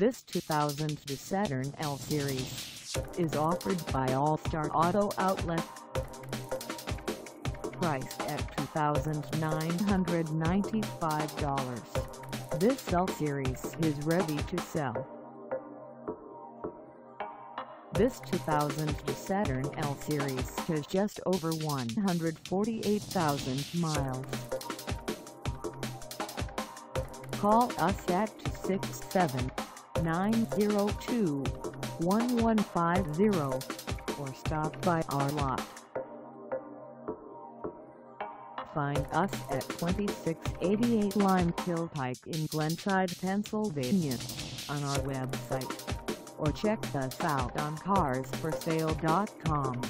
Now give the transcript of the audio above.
This 2000 Saturn L Series is offered by All Star Auto Outlet. Priced at $2,995, this L Series is ready to sell. This 2000 Saturn L Series has just over 148,000 miles. Call us at 267-902-1150 or stop by our lot. Find us at 2688 Lime Pike in Glenside, Pennsylvania on our website or check us out on carsforsale.com.